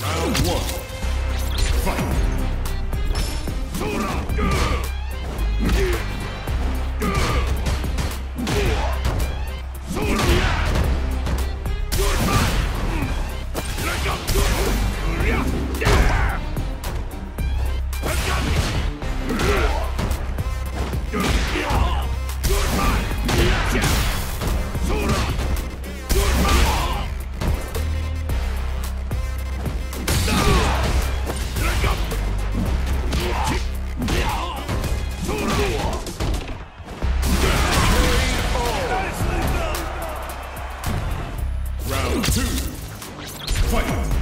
Round one. Fight. Two. Fight.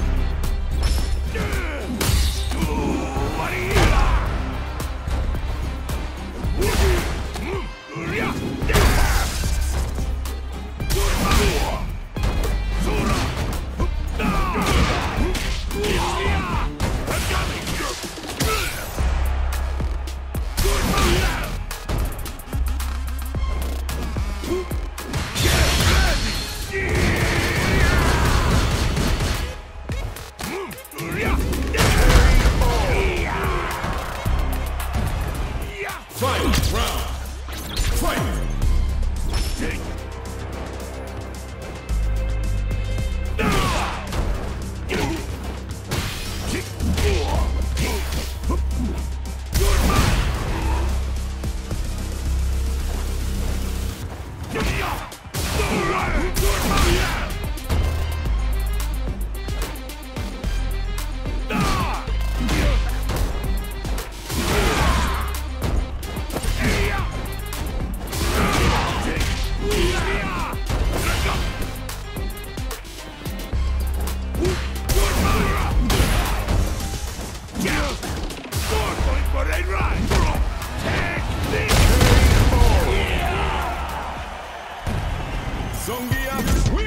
Zongia wins!